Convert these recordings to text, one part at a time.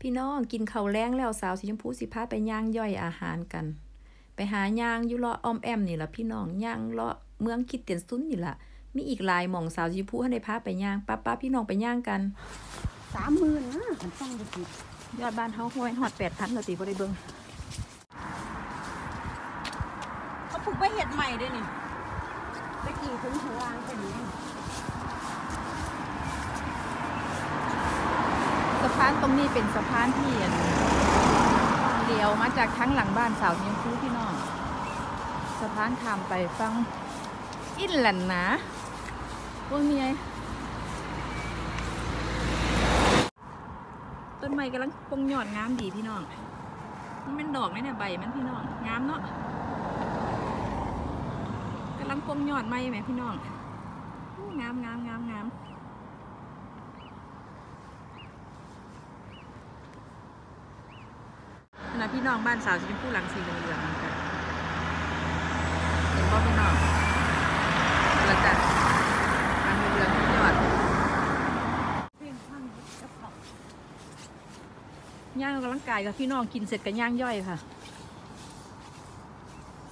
พี่น้องกินข้าวแล้งแล้วสาวสีชมพูสิพาไปย่างย่อยอาหารกัน ไปหาย่างอยู่เลาะอ้อมแอมนี่ล่ะพี่น้องย่างเลาะเมืองคิดเตียนซุนนี่ล่ะมีอีกหลายหม่องสาวสีชมพูให้ได้พาไปย่างป้าป้าพี่น้องไปย่างกันสามหมื่นนะขันต้องไปกินยอดบ้านเฮาห้วยฮอด8,000แล้วติบ่ได้เบิ่งเขาปลูกไปเห็ดใหม่ด้วยนี่ตะกี้ถึงหัวางแค่นี้ สะพานตรงนี้เป็นสะพานที่อันเลี้ยวมาจากทั้งหลังบ้านสาวสีชมพูพี่น้องสะพานข้ามไปฟังอินแลนนะพวกเมียต้นไม้กำลังปงยอดงามดีพี่น้อง มันเป็นดอกไหมเนี่ยใบมันพี่น้องงามเนาะกำลังปงยอดไม้ไหมพี่น้องงามงามงามงาม นะพี่น้องบ้านสาวสีชมพูหลังสีเหลืองๆเหมือนกันเห็นบ่พี่น้องเราจะหลังเหลืองที่ยอดยงข้างกับเขาย่างกำลังกายกับพี่น้องกินเสร็จก็ย่างย่อยค่ะ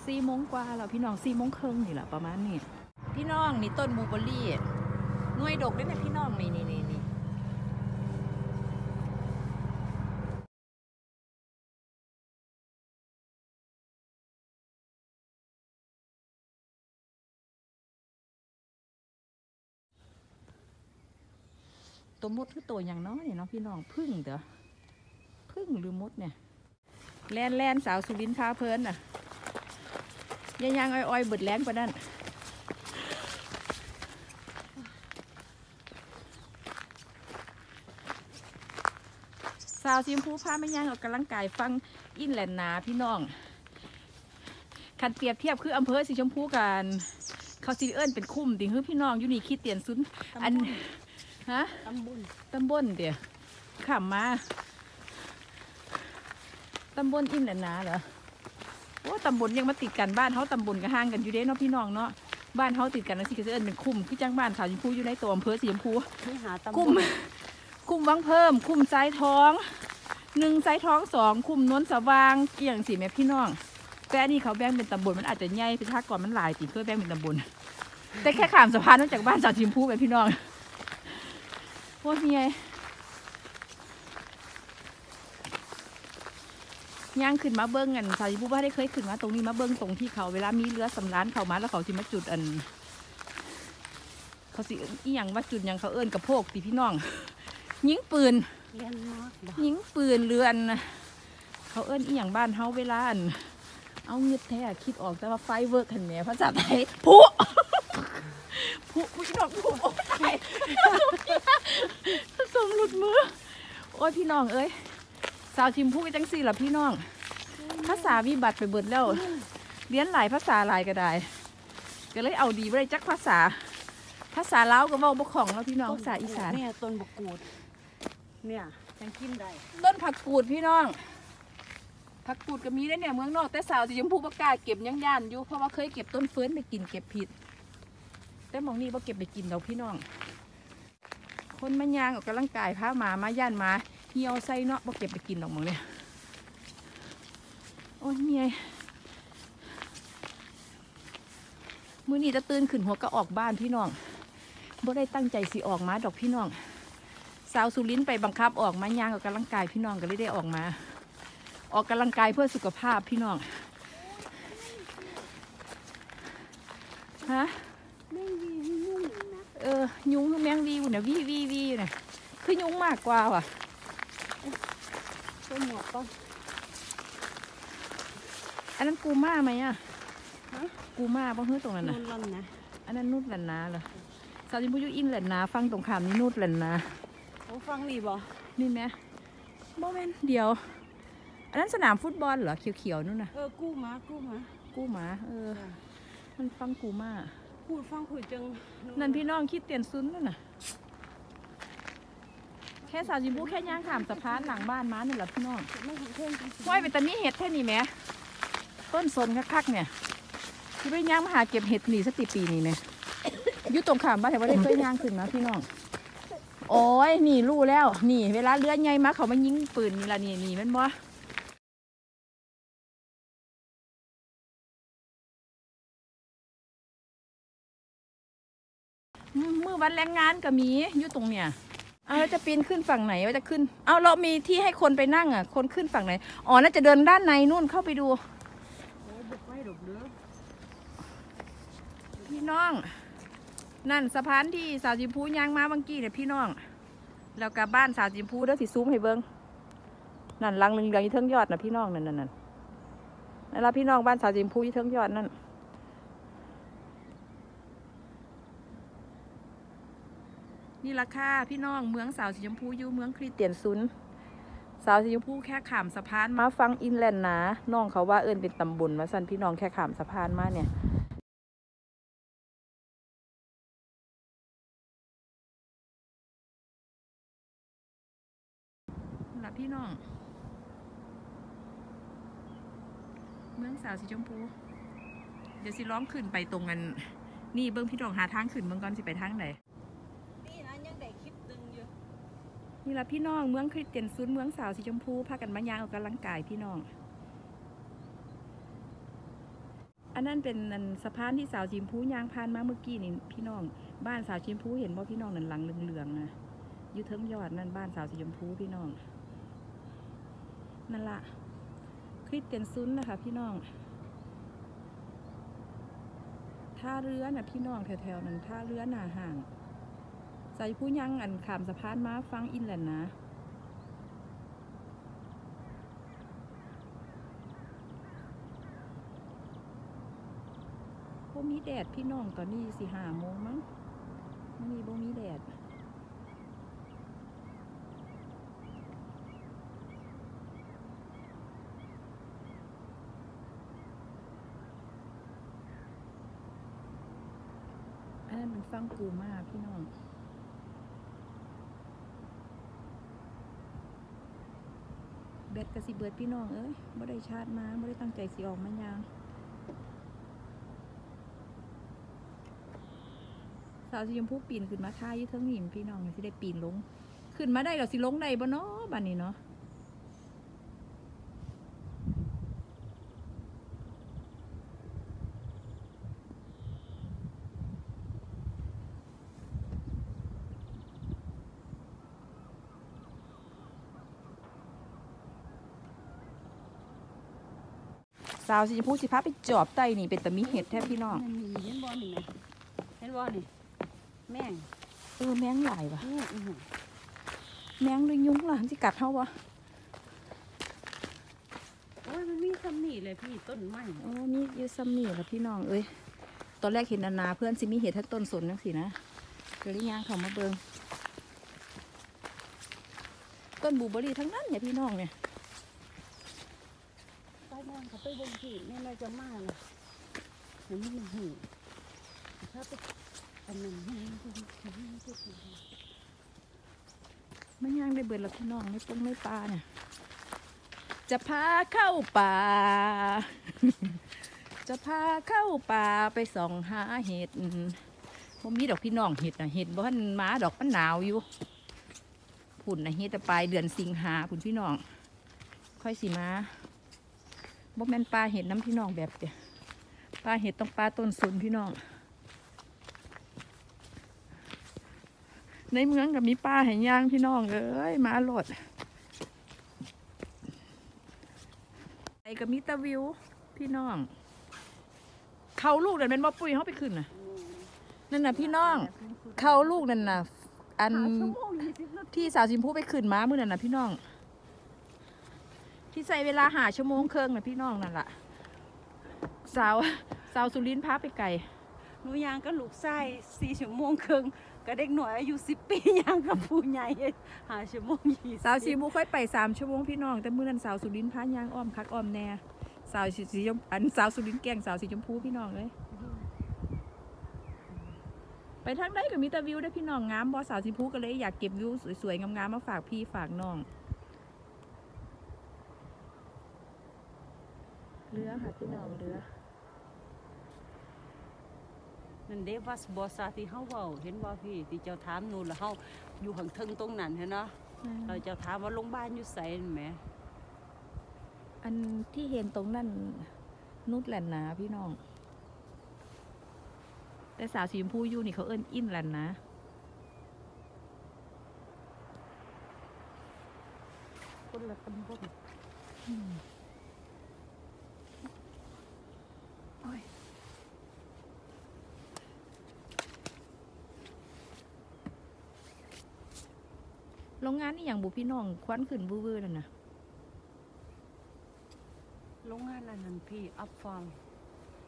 สี่โมงกว่าแล้วพี่น้องสี่โมงครึ่งนี่แหละประมาณนี้พี่น้องนี่ต้นบูเบอร์รี่น่วยดกด้วยนะพี่น้องนี่นี่นี่นี่ ตัวมดคือตัวอย่างน้อยเนาะพี่น้องพึ่งเด้อพึ่งหรือมดเนี่ยแลนแลนสาวสุรินทร์พาเพลินน่ะยายางอ้อยๆเบิดแรงกว่านั้นสาวสีชมพูพาไม่ย่างออกกำลังกายฟังอินแลนด์นาพี่น้องคันเปรียบเทียบคืออำเภอสีชมพูกันเขาซีเอิ้นเป็นคุ้มติคือพี่น้องอยู่นี่คิดเตียนซุนอัน ฮะตำบลตำบลเดี๋ยวขำมาตำบลอินแหละนะเหรอโอ้ตำบลยังมาติดกันบ้านเขาตำบลก็ห่างกันอยู่เด้เนาะพี่น้องเนาะบ้านเขาติดกันนะสิกเอิญเป็นคุ้มคือจังบ้านขาวชมพูอยู่ในตัวอำเภอสีชมพูที่หาตำบคุ้มลคุ้มวังเพิ่ม คุ้มไซท้องหนึ่งไซท้องสองคุ้มนวลสว่างเกี่ยงสีแม่พี่น้องแต่อันนี้เขาแบ่งเป็นตำบลมันอาจจะใหญ่พิทักก่อนมันหลายตีเพื่อแบ่งเป็นตำบลแต่แค่ขามสะพานนอกจากบ้านสาวชมพูไปพี่น้อง โอ้ยเมียย่างขึ้นมาเบิ้งกันสาวผู้ว่าได้เคยขึ้นมาตรงนี้มาเบิ้งตรงที่เขาเวลามีเรือสำรานเขามาแล้วเขาสิมาจุดอัน เขาสิอีหยังว่าจุดยังเขาเอิ้นกระโพกตีพี่น้อง ยิงปืนยิงปืนเรือน เขาเอิ้นอีหยังบ้านเฮาเวลาอัน เอาเงืดแท้คิดออกแต่ว่าไฟเวิร์กหันแหม่ภาษาไทยผู้ ผู้พี่น้องผู้โอ้ยสมหลุดมือ โอ้ยพี่น้องเอ้ย สาวชิมพูจังสี่ล่ะพี่น้อง ภาษาวิบัติไปเบิดแล้ว เรียนหลายภาษาหลายก็ได้ ก็เลยเอาดีไปเลยจักภาษา ภาษาลาวก็เว้าบ่ของแล้วพี่น้องภาษาอีสานเนี่ยต้นบกกูด เนี่ยยังกินได้ ต้นผักกูดพี่น้องผักกูดก็มีได้เนี่ยเมืองนอกแต่สาวสีชมพูประกล้าเก็บยังย่านอยู่เพราะว่าเคยเก็บต้นเฟิร์นไปกินเก็บผิด แต่มองนี้บ่เก็บไปกินดอกพี่น้อง คนมันยางออกกำลังกายพาหมามาย่านมาเหี่ยวใส่เนาะบ่เก็บไปกินดอกมองเนี่ยโอ้ยเมียมือนี้จะตื่นขึ้นหัวก็ออกบ้านพี่น้องบ่ได้ตั้งใจสิออกมาดอกพี่น้อง สาวสุรินไปบังคับออกมาย่างออกกำลังกายพี่น้องก็เลยได้ออกมา ออกกำลังกายเพื่อสุขภาพพี่น้องฮะ ไม่มีให้ยุ่งนะเออ ยุงคือแมงวีอยู่นะวีวีวีอยู่นะคือยุงมากกว่าว่ะต้นหมวกก็อันนั้นกูม่าไหมอะฮะกูม่าบ้างเฮ้ยตรงนั้นนนะนลำนะ อันนั้นนุดแหลนนาเหรอสาวจิมพูอยุอินแหลนนาฟังตรงขามนี่นุดแหลนนาโอ้ฟังดีบ่นี่ไหมโมเมนเดียว อันนั้นสนามฟุตบอลเหรอเขียวๆนู่นน่ะ เออกู้มากู้มากูหมาเออ มันฟังกูม่า พูดฟังคุยจังนั่นพี่น้องคิดเตียนซุนนั่นน่ะ แค่สาวจิมพูแค่ย่างขามสะพานหลังบ้านมานี่แหละพี่น้องไม่เห็นเพื่อนจริงห้อยเป็นตานี้เห็ดแค่นี้ไหมต้นสนคักๆเนี่ยที่ไปย่างมาหาเก็บเห็ดหนีสติปีนี้เนี่ยอยู่ตรงขามบ้านแต่ว่าได้เคยย่างขึ้นนะพี่น้องโอ้ยนี่รู้แล้ว นี่ เวลาเรือใหญ่มาเขามายิงปืนนี่ละนี่นี่มันบ่ มมือวันแรงงานก็มีอยู่ตรงเนี้ยเอาแล้วจะปีนขึ้นฝั่งไหนว่าจะขึ้น เอาเรามีที่ให้คนไปนั่งอะ คนขึ้นฝั่งไหน อ๋อ น่าจะเดินด้านในนู่นเข้าไปดูโอ้ยบุกไม่ดอกเด้อพี่น้อง นั่นสะพานที่สาวจิมพูย่างมาเมื่อกี้เนี่ยพี่น้อง แล้วกับบ้านสาวจิมพูเด้อสิซูมให้เบิ้งนั่นหลังหนึ่งอย่างยี่เทิงยอดนะพี่น้องนั่นนั่นนั่นนั่นละพี่น้องบ้านสาวจิมพูยี่เทิงยอดนั่น นี่ราคาพี่น้องเมืองสาวสีชมพูอยู่เมืองคริเตียนซุนสาวสีชมพูแค่ขามสะพานมาฟังอินแลนด์นะน้องเขาว่าเอิญเป็นตำบลมาสั่นพี่น้องแค่ขามสะพานมาเนี่ยหลับพี่น้อง เมืองสาวสีชมพู เดี๋ยวสิร้องขึ้นไปตรงกัน นี่เบิ้งพี่น้องหาทางขึ้นเมืองก่อนสิไปทางไหนนะยังได้คลิปดึงอยู่ นี่ละพี่น้องเมืองคริสเตียนซุนย์เมืองสาวสีชมพูพากันมายางออกกำลังกายพี่น้อง อันนั้นเป็นสะพานที่สาวสีชมพูยางผ่านมาเมื่อกี้นี่พี่น้อง บ้านสาวสีชมพูเห็นบ่พี่น้องนั่นหลังเหลืองๆนะอยู่เทิงยอดนั่นบ้านสาวสีชมพูพี่น้องนั่นละคริสเตียนซุนนะคะพี่น้องท่าเรือน่ะพี่น้องแถวๆนั้นท่าเรือหนาห่าง ใส่ผู้ยังอันขามสะพานมาฟังอินแลนด์นะบ่มีแดดพี่น้องตอนนี้สิหาโมงมั้งมันนี้บ่มีแดดอันนั้นมันฟังกูมากพี่น้อง บตกระสิเบิดพี่น้องเอ้ยบ่ได้ชาติมาบ่ได้ตั้งใจสิออกมายางสาวสีชมพูปีนขึ้นมาท่ายี่เทั้งหิมพี่น้องสิได้ปีนลง ขึ้นมาได้เราสิลงได้บ่เนาะบัดนี้เนาะ สาวสีชมพูสิพาไปจอบไตนี่เป็นตะมีเห็ดแท้พี่น้องมันมีเห็นบ่นี่ไหมเห็นบ่นี่แม่งเออแมงหลายวะอู้อื้อหือแมงหรือยุงล่ะมันสิกัดเฮาวะโอ้ยมันมีซ้ำนี่เลยพี่ต้นไม้โอ้นี่อยูซัมนี่ละพี่น้องเอ้ยตอนแรกเห็นนานาเพื่อนสิมีเห็ดทั้งต้นสนจังสินะเกลีย่างเขามาเบิงต้นบลูเบอร์รี่ทั้งนั้นเนี่ยพี่น้องเนี่ย ไปนอนเขาไปเบนพี่แม่เราจะมาเลยเดี๋ยวมันหูถ้าไปอันนั้นหูหูหูหูหูมันย่างได้เบิดแล้วพี่น้องไม่ปงไม่ปลาเนี่ย จะพาเข้าป่า จะพาเข้าป่าไปส่องหาเห็ดผมมีดอกพี่น้องเห็ดนะเห็ดบ้านมาดอกมันหนาวอยู่พุ่นนะเห็ดแต่ปลายเดือนสิงหาพุ่นพี่น้อง ค่อยสิมา บ่แม่นปลาเห็ดน้ำพี่น้องแบบเดียวปลาเห็ดต้องปลาต้นสนพี่น้อง ในเมืองกับมีปลาแห่งย่างพี่น้องเอ้ยมาโหลดไอ้กับมีตะวิวพี่น้อง เขาลูกนั่นเป็นบ่ปุ้ยเขาไปขึ้นน่ะ นั่นน่ะพี่น้อง เขาลูกนั่นน่ะ อันหาชั่วโมงยี่สิบนาทีที่สาวสิมพูไปขึ้นม้ามือนั่นน่ะพี่น้อง ที่ใส่เวลาหาชั่วโมงเครื่องน่ะพี่น้องนั่นล่ะสาวสาวสุรินทร์พาไปไกลหนูยางก็ลูกไส้สี่ชั่วโมงครึ่งก็เด็กหน่อยอายุสิบปียางกับผู้ใหญ่หาชั่วโมงยี่สิบสาวสีมูค่อยไปสามชั่วโมงพี่น้อง แต่มื้อนั้นสาวสุรินทร์พายางอ้อมคักอ้อมแน่สาวสีสีชมอันสาวสุรินทร์แกล้งสาวสีชมพูพี่น้องเลยไปทางใดก็มีแต่วิวได้อพี่น้องงามบอสาวสีชมพูก็เลยอยากเก็บวิวสวยๆงามๆมาฝากพี่ฝากน้อง เรือค่ะพี่น้องเรือนั่นเดวัสบอสาที่เฮาเว้าเห็นบ่พี่ที่เจ้าถามหนูแล้วเฮาอยู่ข้างเทิงตรงนั้นเห็นเนาะเราจะถามว่าโรงพยาบาลอยู่ไสนั่นแหมอันที่เห็นตรงนั้นนุดแหลนนาพี่น้อง แต่สาวสีชมพูอยู่นี่เขาเอิ้นอินแหลนนะคนละตำบล โอ้ยโรงงานนี่อย่างบุพี่น้องควันขึ้นบื้อๆนั่นนะโรงงานอันนั้นพี่อัพฟอง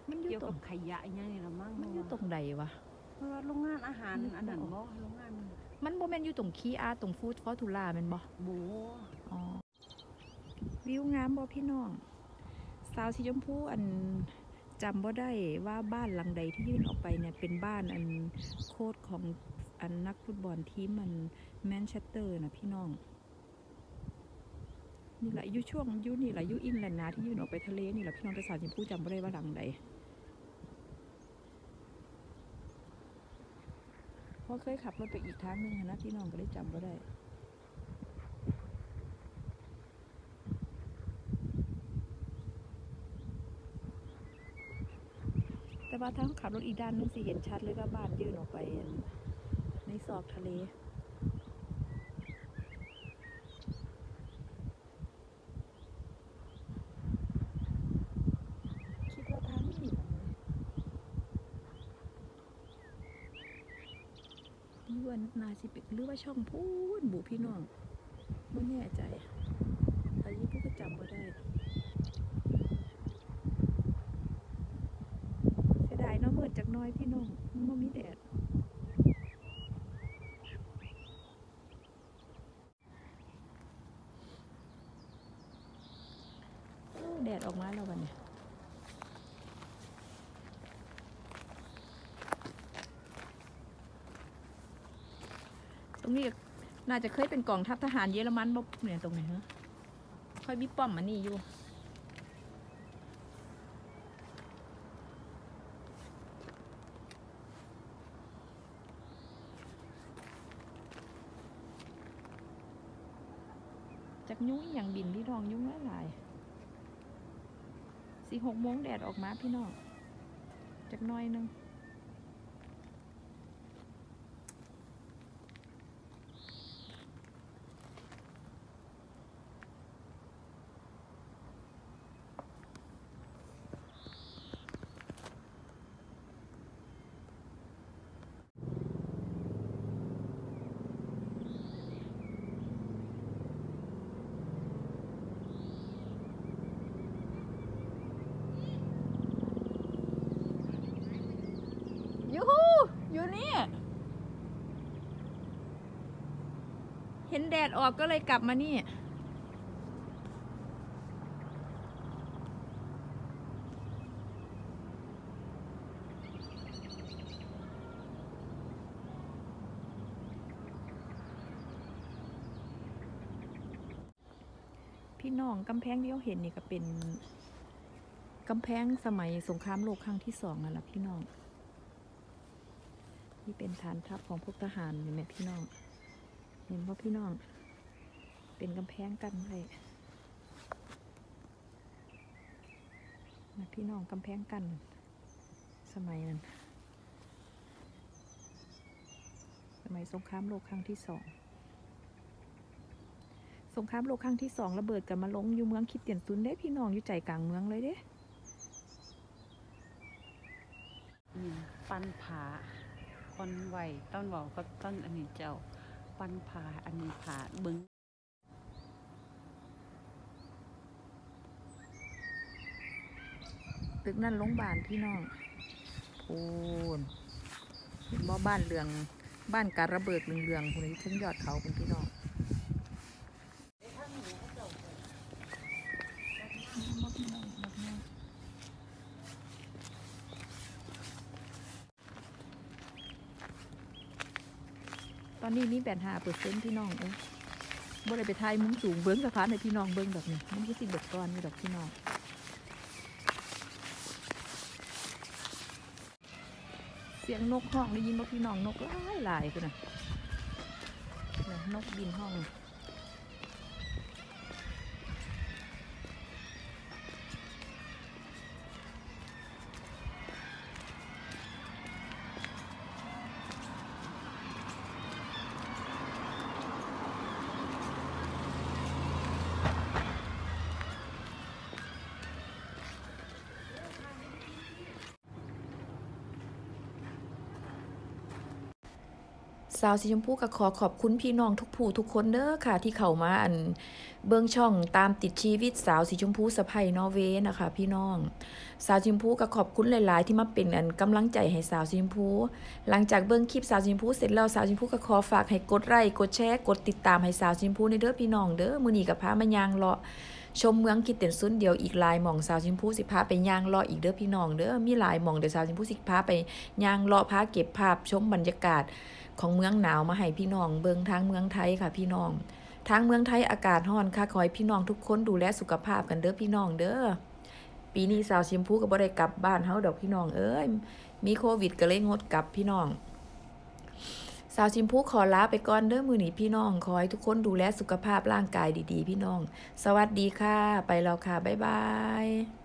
มันอยู่เกี่ยวตรกับงขยะอหย่างนี้ละมั้งมันอยู่ตรงใดวะ เพราะว่าโรงงานอาหารนึกบ่อันนั้นบ่โรงงานมันบ่แม่นอยู่ตรงคีอาร์ตรงฟู้ดฟอทูล่าแม่นบ่หมูอ๋อ วิวงามบ่พี่น้อง สาวสีชมพูอันจำบ่ได้ว่าบ้านหลังใดที่ยื่นออกไปเนี่ยเป็นบ้านอันโคตรของ อันนักฟุตบอลทีมมันแมนเชสเตอร์นะพี่น้อง นี่แหละยู่ช่วงยู่นี่แหละยู่อินแลนด์นะที่ยื่นออกไปทะเลนี่แหละพี่น้องแต่สาวชมพูจำบ่ได้ว่าหลังใดเพราะเคยขับรถไปอีกทางหนึ่งนะพี่น้องก็เลยจำบ่ได้แต่ว่าถ้าขับรถอีกด้านนึงสิเห็นชัดเลยว่าบ้านยื่นออกไป ในซอกทะเล คิดว่าทางนี้นี่ว่านาสิเป็นหรือว่าช่องพูนบุพี่น้องไม่แน่ใจอายุพวกก็จำไม่ได้เสียดายเนาะมืดจากน้อยพี่น้องมันบ่มีแดดโอกมาแล้ววันนี้ตรงนี้น่าจะเคยเป็นกองทัพทหารเยอรมันบ่เนี่ยตรงไหนฮะค่อยมีป้อมมันนี่อยู่จากยุ้งอย่างบินพี่น้องยุ้งหลายๆ สี่หกโมงแดดออกมาพี่น้องจากน้อยหนึงยูฮูอยู่นี่ เห็น แดดออกก็เลยกลับมานี่ พี่น้องกำแพงที่เราเห็นนี่ก็เป็นกำแพงสมัยสงครามโลกครั้งที่สองนั่นแหละพี่น้อง ที่เป็นฐานทัพของพวกทหารเห็นไหมพี่น้อง เห็นว่าพี่น้อง เป็นกำแพงกันไว้นะพี่น้องกำแพงกัน สมัยนั้น สมัยสงครามโลกครั้งที่สอง สงครามโลกครั้งที่สองระเบิดกันมาลงอยู่เมืองคิดเตียนซุนเด้พี่น้องอยู่ใจกลางเมืองเลยเด้ปันผาคนไหวต้นบอกก็ต้นอันนี้เจ้า ปันผาอันนี้ผาเบึงตึกนั่นลงพยาบานพี่น้องโอ้นเห็นบ่บ้านเรือง บ้านการระเบิดเรืองๆคนนี้ถึงยอดเขาเป็นพี่น้องต อนนี้มีแปดห้าเปอร์เซ็นต์พี่น้องเอ้ยบ่ได้ไปทายมุ้งสูงเบิ้งสะพานในพี่น้องเบิ้งแบบนี้มันก็สิเบิดก้อนนี่ดอกพี่น้องเสียงนกห้องได้ยินว่าพี่น้องนกหลายหลายคือน่ะนะนกบินห้อง สาวสีชมพูก็ขอขอบคุณพี่น้องทุกผู้ทุกคนเด้อค่ะ ที่เข้ามาอันเบิ่งช่องตามติดชีวิตสาวสีชมพูสะใภ้นอเวนะคะ พี่น้อง สาวสีชมพูก็ขอบคุณหลาย ๆ ที่มาเป็นอันกำลังใจให้สาวสีชมพู หลังจากเบิ่งคลิปสาวสีชมพูเสร็จแล้วสาวสีชมพูก็ขอฝากให้กดไลค์กดแชร์กดติดตามให้สาวสีชมพูในเด้อพี่น้องเด้อมื้อนี้ก็พามายางเลาะชมเมืองคิดเต็นซุนเดียวอีกลายหม่องสาวชิมพูสิพาไปย่างเลาะอีกเด้อพี่น้องเด้อมีหลายหม่องเดี๋ยวสาวชิมพูสิพาไปย่างเลาะพาเก็บภาพชมบรรยากาศ ของเมืองหนาวมาให้พี่น้อง เบิงทางเมืองไทยค่ะพี่น้อง ทางเมืองไทยอากาศร้อนค่ะขอให้พี่น้องทุกคนดูแลสุขภาพกันเด้อพี่น้องเด้อปีนี้สาวชิมพูก็บ่ได้กลับบ้านเฮาดอกพี่น้องเอ้ยมีโควิดก็เลยงดกลับพี่น้อง สาวชิมพูขอลาไปก่อนเด้อมือหนีพี่น้องขอให้ทุกคนดูแลสุขภาพร่างกายดีๆ พี่น้อง สวัสดีค่ะ ไปแล้วค่ะบ๊ายบาย